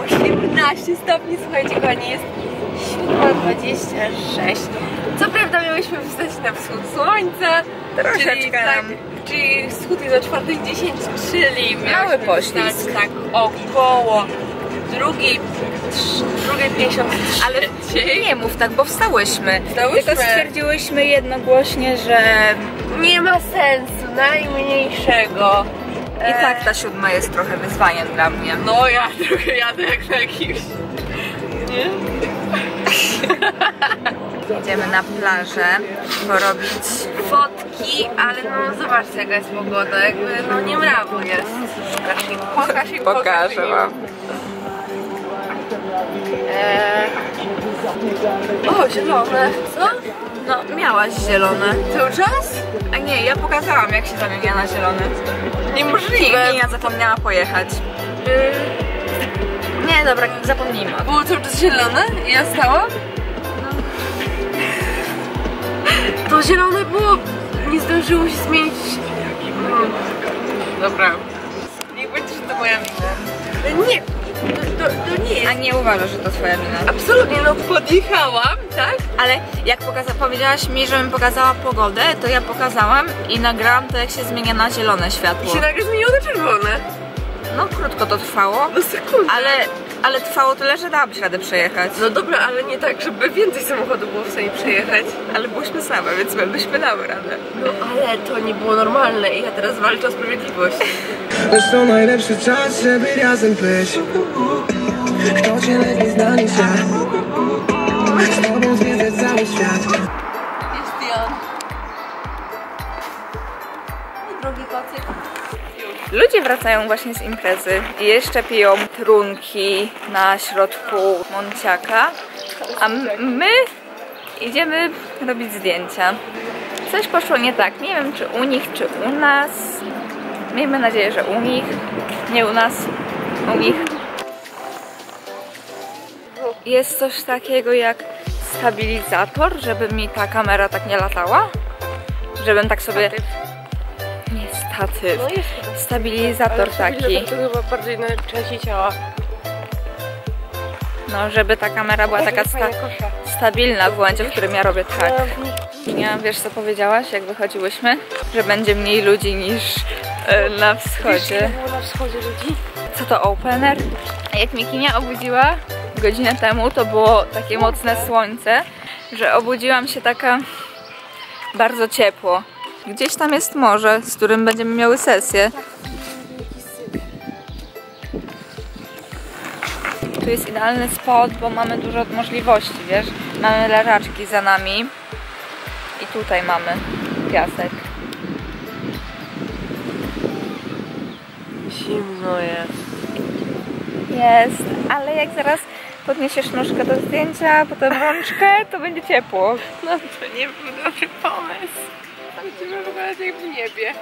18 stopni, słuchajcie kochani, jest 7.26. Co prawda miałyśmy wstać na wschód słońca, Troszeczkę czyli, tak, czyli wschód jest o 4.10, czyli Mały poślizg. tak około drugiej, drugiej 53. Ale nie mów tak, bo wstałyśmy. Wstałyśmy. Tylko stwierdziłyśmy jednogłośnie, że nie ma sensu najmniejszego. I tak ta siódma jest trochę wyzwaniem dla mnie. No ja trochę jadę jak na jakimś. Nie? Idziemy na plażę porobić Fotki, ale no zobaczcie jaka jest pogoda, jakby no nie mrawo jest. Pokaż im, pokaż im, pokaż im. Eee... O, zielone. Co? No, miałaś zielone. Cały czas? A nie, ja pokazałam jak się zamienia na zielone. Niemożliwe. Nie, ja zapomniała pojechać. Yy, Nie, dobra, zapomnijmy. było cały czas zielone i ja stałam? To zielone było, nie zdążyło się zmienić. Mm. Dobra. Niech będzie, że to moja wina. Nie, to, to, nie jest. A nie uważasz, że to twoja wina. Absolutnie, no podjechałam, tak? Ale jak pokaza- powiedziałaś mi, żebym pokazała pogodę, to ja pokazałam i nagrałam to jak się zmienia na zielone światło. I się nagle zmieniło na czerwone. No krótko to trwało, No sekundę. ale, ale trwało tyle, że dałabyś radę przejechać. No dobra, ale nie tak, żeby więcej samochodów było w stanie przejechać. Ale byłyśmy same, więc my byśmy dały radę. No ale to nie było normalne i ja teraz walczę o sprawiedliwość. To najlepszy czas, żeby razem być Kto cię lepiej zna niż ja Z tobą zwiedzać cały świat Jest Dion. Drogi kocyk. Ludzie wracają właśnie z imprezy i jeszcze piją trunki na środku Monciaka, a my idziemy robić zdjęcia. Coś poszło nie tak. Nie wiem, czy u nich, czy u nas. Miejmy nadzieję, że u nich. Nie u nas, u nich. Jest coś takiego jak stabilizator, żeby mi ta kamera tak nie latała. Żebym tak sobie... Statyw. No jest chyba. Stabilizator taki. To chyba bardziej na części ciała. No, żeby ta kamera była taka sta stabilna w momencie, w którym ja robię tak. Nie, wiesz co powiedziałaś, jak wychodziłyśmy? Że będzie mniej ludzi niż e, na wschodzie. było na wschodzie ludzi? Co to opener? Jak mi Kinia obudziła godzinę temu, to było takie mocne słońce, że obudziłam się taka bardzo ciepło. Gdzieś tam jest morze, z którym będziemy miały sesję. Tu jest idealny spot, bo mamy dużo możliwości, wiesz? Mamy leżaczki za nami i tutaj mamy piasek. Zimno jest. Jest, ale jak zaraz podniesiesz nóżkę do zdjęcia, potem rączkę, to będzie ciepło. No to nie był dobry pomysł. Będziemy wyglądać jak w niebie.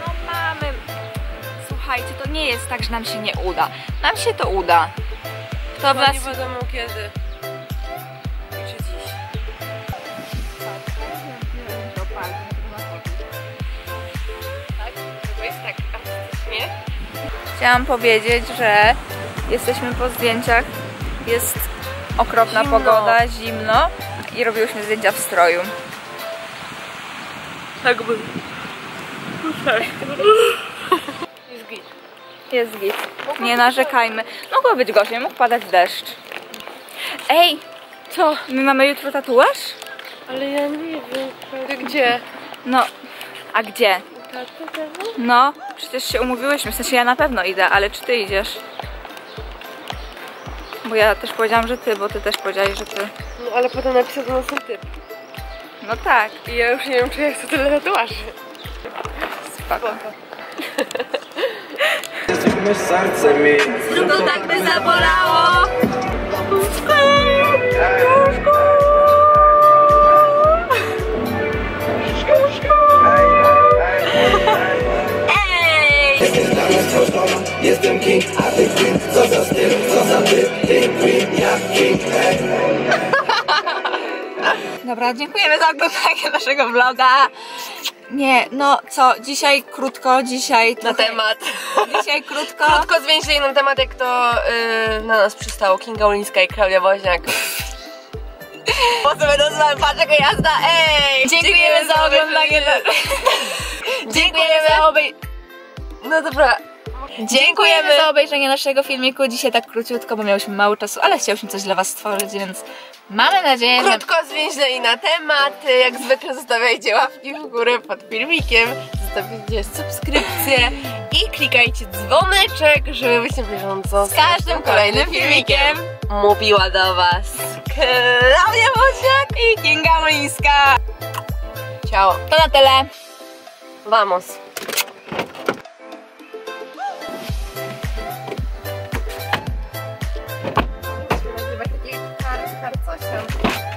No mamy. Słuchajcie, to nie jest tak, że nam się nie uda. Nam się to uda. To w nas... nie wiadomo kiedy. Chciałam powiedzieć, że jesteśmy po zdjęciach. Jest okropna Zimno. pogoda, zimno i robiłyśmy zdjęcia w stroju. Tak by. Tak. Jest git. Jest git. Nie narzekajmy. Mogło być gorzej, mógł padać deszcz. Ej, co? My mamy jutro tatuaż? Ale ja nie wiem, prawda gdzie. No, a gdzie? No, przecież się umówiłyśmy, w sensie ja na pewno idę, ale czy ty idziesz? Bo ja też powiedziałam, że ty, bo ty też powiedziałeś, że ty. No ale potem napisał do nas ten typ. No tak, I ja już nie wiem, czy ja chcę tyle tatuaży. spoko. Jesteśmy sercem mi To tak by zabolało! Stworzona Jestem king, a ty styl, co Dobra, dziękujemy za oglądanie naszego vloga. Nie, no co, dzisiaj krótko, dzisiaj Na trochę- temat. Dzisiaj krótko. Krótko zwięźlej na temat, jak to yy, na nas przystało Kinga Ulińska i Klaudia Woźniak. Po co będę nazwałem patrz jaka jazda, ej! Dziękujemy za oglądanie. Dziękujemy za obej... No dobra. Dziękujemy za obejrzenie naszego filmiku. Dzisiaj tak króciutko, bo miałyśmy mało czasu, ale chciałyśmy coś dla Was stworzyć, więc mamy nadzieję, że... Krótko, zwięźlej na temat. Jak zwykle zostawiajcie łapki w górę pod filmikiem, zostawiajcie subskrypcję i klikajcie dzwoneczek, żeby być na bieżąco Z każdym kolejnym filmikiem. Mówiła do Was Klaudia Woźniak I Kinga Młyńska. Ciao. To na tyle. Vamos.